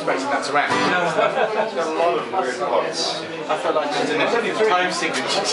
expecting that to end. It's a lot of weird plots. I felt like there's time signature.